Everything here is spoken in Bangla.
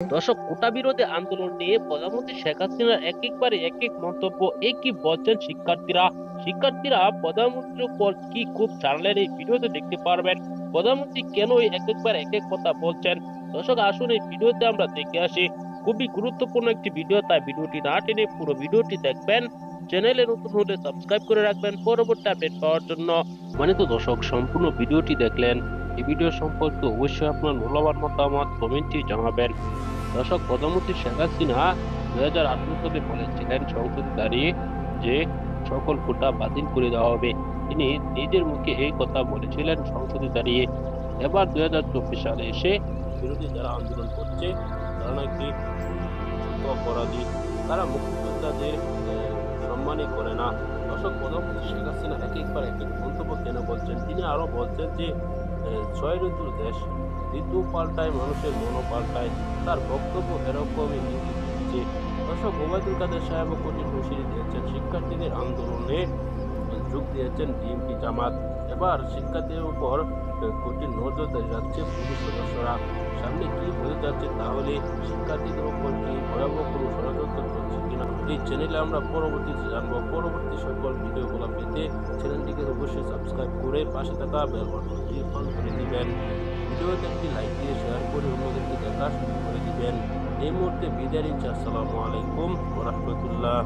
দর্শক, কোটা বিরোধী আন্দোলন নিয়ে প্রধানমন্ত্রী শেখ হাসিনার এক একবারে এক এক মন্তব্য এ কি বলছেন শিক্ষার্থীরা। শিক্ষার্থীরা প্রধানমন্ত্রীর উপর কি খুব জানলেন এই ভিডিওতে দেখতে পারবেন। প্রধানমন্ত্রী কেন এক একবার এক এক কথা বলছেন? দর্শক, আসুন এই ভিডিওতে আমরা দেখে আসি। খুবই গুরুত্বপূর্ণ একটি ভিডিও, তাই ভিডিওটি না টেনে পুরো ভিডিওটি দেখবেন। চ্যানেলে নতুন হলে সাবস্ক্রাইব করে রাখবেন পরবর্তী আপডেট পাওয়ার জন্য। মানে তো দর্শক, সম্পূর্ণ ভিডিওটি দেখলেন। এই ভিডিও সম্পর্কে অবশ্যই আপনার মূল্যবান মতামত কমেন্টে জানাবেন। দর্শক প্রধানমন্ত্রী শেখ হাসিনা দু হাজার আঠারো সালে বলেছিলেন, সংসদে দাঁড়িয়ে যে সকল কোটা বাতিল করে দেওয়া হবে, তিনি নিজের মুখে এই কথা বলেছিলেন, সংসদে দাঁড়িয়ে। এবার দু হাজার চব্বিশ সালে এসে বিরোধী যারা আন্দোলন করছে, তারা নাকি অপরাধী, তারা মুক্তিযোদ্ধাদের সম্মানই করে না। দর্শক প্রধানমন্ত্রী শেখ হাসিনা এক একবার এক এক মন্তব্য কেন বলছেন? তিনি আরও বলছেন যে ছয় ঋতুর দেশ। ঋতু পাল্টায়, মানুষের মনো পাল্টায়। তার বক্তব্য এরকমই দিচ্ছে দর্শক ওবায়দুল কাদের সাহেব কঠিন হুঁশিয়ারি দিয়েছেন শিক্ষার্থীদের আন্দোলনে যোগ দিয়েছেন বিএনপি জামাত। এবার শিক্ষার্থীদের উপর কঠিন নজরদারি রাখছে পুলিশ সদস্যরা। সামনে কি হয়ে যাচ্ছে তাহলে শিক্ষার্থীদের উপর কি ভয়াবহ কোনো ষড়যন্ত্র চলছে কিনা? এই চ্যানেলে আমরা পরবর্তীতে জানব। পরবর্তী সকল ভিডিওগুলো পেতে চ্যানেলটিকে অবশ্যই সাবস্ক্রাইব করে পাশে থাকা বেল বাটনটি অন ভিডিও একটি লাইক দিয়ে শেয়ার করে অন্যদেরকে দেখা শুরু করে দিবেন। এই মুহূর্তে বিদায় নিচ্ছি। আসসালামু আলাইকুম ওরহমতুল্লাহ